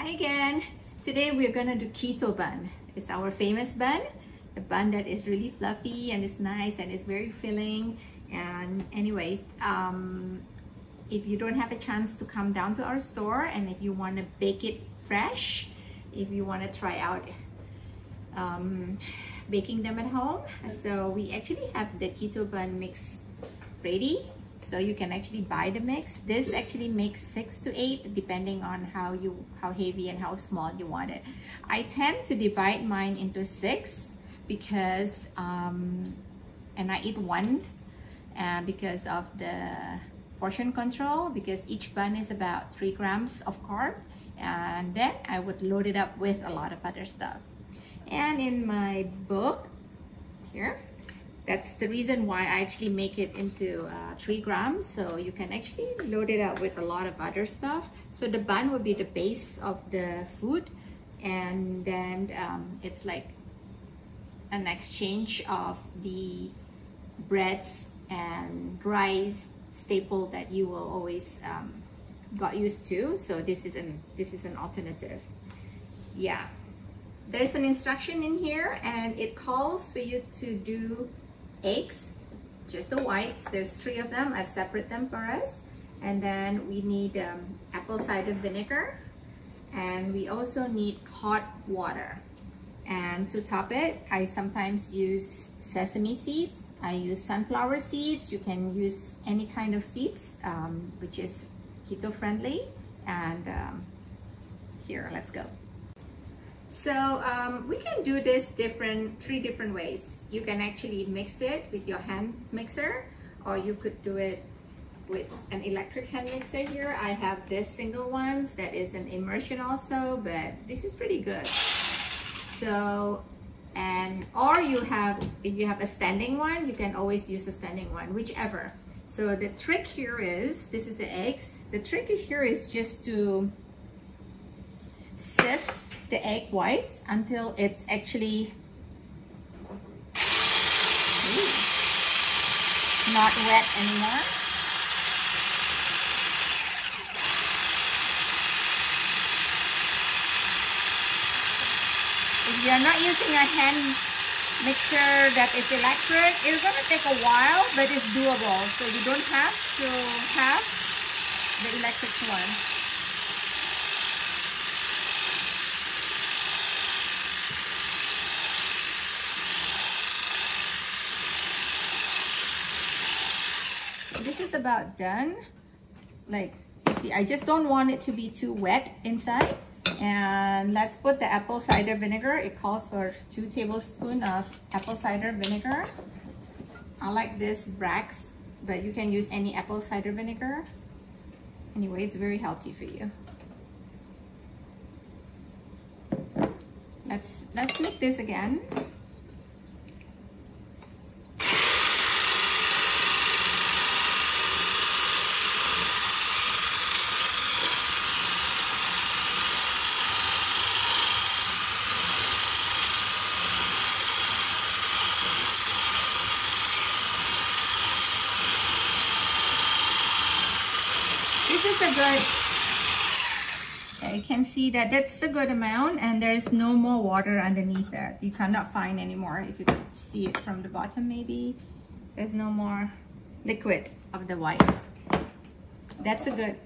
Hi again. Today we're gonna do keto bun. It's our famous bun. a bun that is really fluffy and it's nice and it's very filling. And anyways, um, if you don't have a chance to come down to our store and if you want to bake it fresh, if you want to try out um, baking them at home, so we actually have the keto bun mix ready so you can actually buy the mix. This actually makes six to eight depending on how you how heavy and how small you want it. I tend to divide mine into six because um and i eat one uh, because of the portion control because each bun is about three grams of carb and then i would load it up with a lot of other stuff. And in my book here that's the reason why I actually make it into uh, three grams. So you can actually load it up with a lot of other stuff. So the bun will be the base of the food. And then um, it's like an exchange of the breads and rice staple that you will always um, got used to. So this is an this is an alternative. Yeah. There's an instruction in here and it calls for you to do eggs, just the whites. There's three of them. I've separated them for us. And then we need um, apple cider vinegar. And we also need hot water. And to top it, I sometimes use sesame seeds. I use sunflower seeds. You can use any kind of seeds, um, which is keto friendly. And um, here, let's go. So um, we can do this different, three different ways. You can actually mix it with your hand mixer or you could do it with an electric hand mixer here. I have this single ones that is an immersion also, but this is pretty good. So, and, or you have, if you have a standing one, you can always use a standing one, whichever. So the trick here is, this is the eggs. The trick here is just to sift the egg whites until it's actually not wet anymore. If you're not using a hand mixer that is electric, it's gonna take a while, but it's doable. So you don't have to have the electric one. This is about done. Like you see I just don't want it to be too wet inside. And let's put the apple cider vinegar. It calls for two tablespoons of apple cider vinegar. I like this Bragg's, but you can use any apple cider vinegar. Anyway it's very healthy for you. Let's let's make this again this is a good, you can see that that's a good amount and there's no more water underneath there. You cannot find anymore. If you could see it from the bottom maybe, there's no more liquid of the whites. That's a good.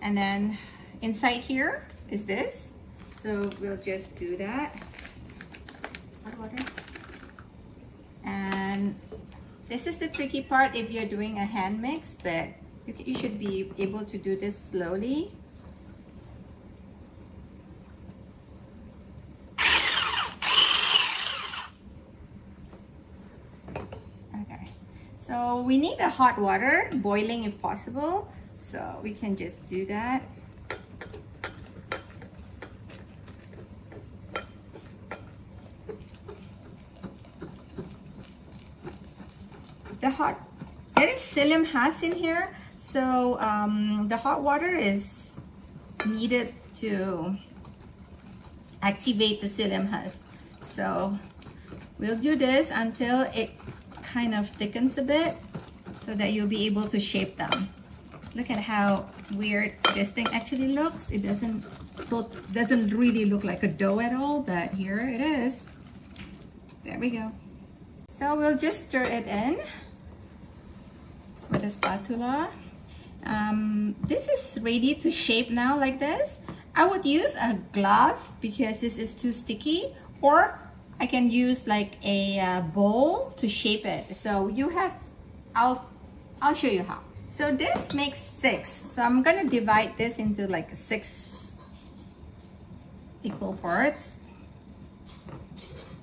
And then inside here is this. So we'll just do that. Hot water. And this is the tricky part if you're doing a hand mix, but you, you should be able to do this slowly. Okay, so we need the hot water, boiling if possible. So we can just do that. The hot, there is psyllium husk in here. So um, the hot water is needed to activate the psyllium husk. So we'll do this until it kind of thickens a bit so that you'll be able to shape them. look at how weird this thing actually looks. It doesn't, doesn't really look like a dough at all, but here it is. There we go. So we'll just stir it in with a spatula. Um, this is ready to shape now like this. I would use a glove because this is too sticky or I can use like a uh, bowl to shape it. So you have, I'll, I'll show you how. So this makes six. So I'm gonna divide this into like six equal parts.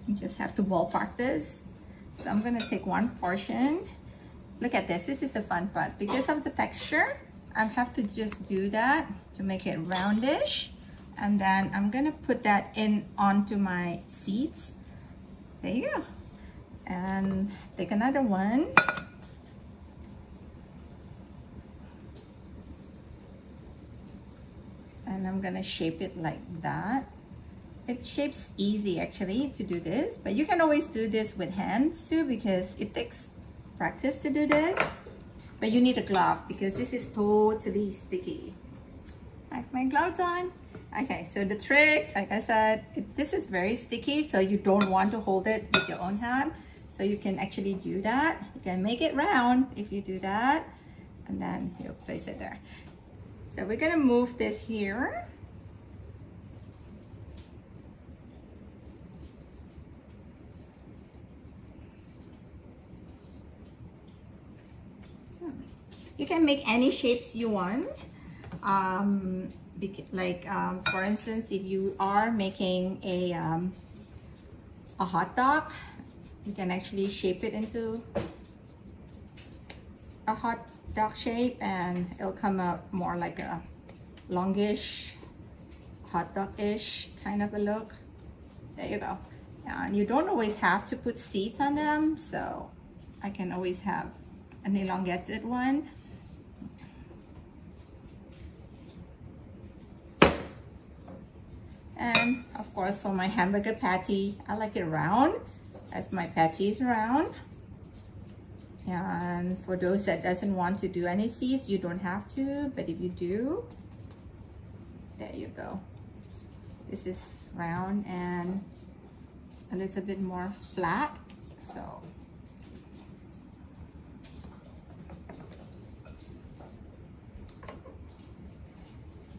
You just have to ballpark this. So I'm gonna take one portion. Look at this, this is the fun part. Because of the texture, I have to just do that to make it roundish. And then I'm gonna put that in onto my seeds. There you go. And take another one. And I'm gonna shape it like that. It shapes easy actually to do this, but you can always do this with hands too because it takes practice to do this. But you need a glove because this is totally sticky. I have my gloves on. Okay, so the trick, like I said, it, this is very sticky, so you don't want to hold it with your own hand. So you can actually do that. You can make it round if you do that. And then you'll place it there. So we're gonna move this here. You can make any shapes you want. Um, like um, for instance, if you are making a, um, a hot dog, you can actually shape it into a hot dog shape and it'll come out more like a longish hot dog-ish kind of a look. There you go. And you don't always have to put seeds on them, so I can always have an elongated one. And of course for my hamburger patty, I like it round as my patty is round. And for those that doesn't want to do any seeds, you don't have to, but if you do, there you go. This is round and a little bit more flat, so.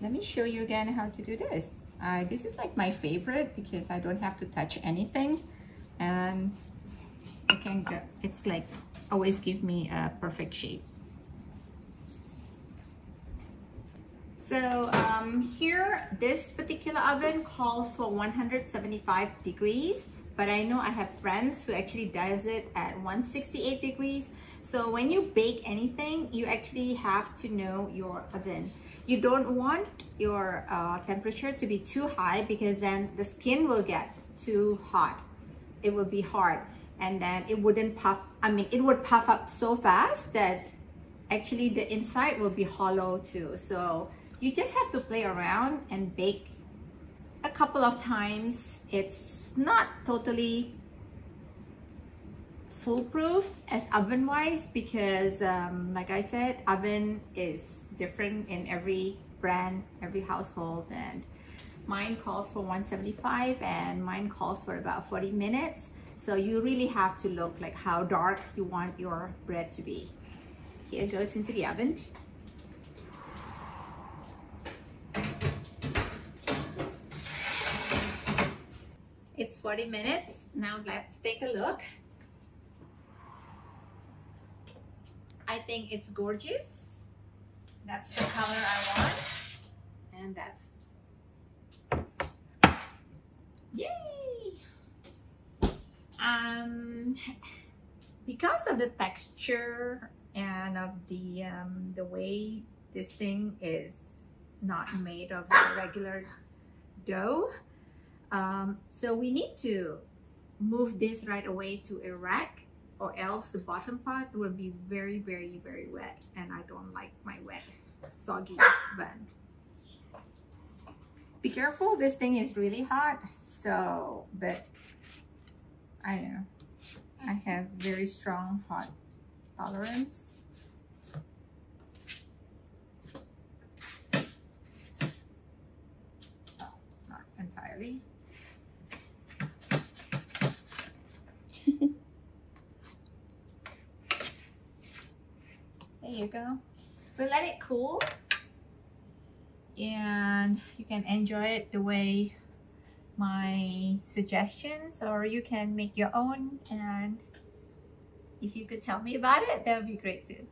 Let me show you again how to do this. Uh, this is like my favorite because I don't have to touch anything and I can go, it's like always give me a perfect shape. So um, here, this particular oven calls for 175 degrees, but I know I have friends who actually does it at 168 degrees. So when you bake anything, you actually have to know your oven. You don't want your uh, temperature to be too high because then the skin will get too hot. It will be hard and then it wouldn't puff. I mean, it would puff up so fast that actually the inside will be hollow too. So you just have to play around and bake a couple of times. It's not totally foolproof as oven wise because um, like I said oven is different in every brand every household and mine calls for 175 and mine calls for about 40 minutes so you really have to look like how dark you want your bread to be here goes into the oven It's 40 minutes. Now let's take a look. I think it's gorgeous. That's the color I want. And that's, yay! Um, because of the texture and of the, um, the way this thing is not made of regular dough, um, so we need to move this right away to a rack or else the bottom part will be very, very, very wet. And I don't like my wet, soggy bun. Be careful, this thing is really hot. So, but I don't know. I have very strong hot tolerance. Ready? There you go. We'll let it cool. And you can enjoy it the way my suggestions or you can make your own. And if you could tell me about it that would be great too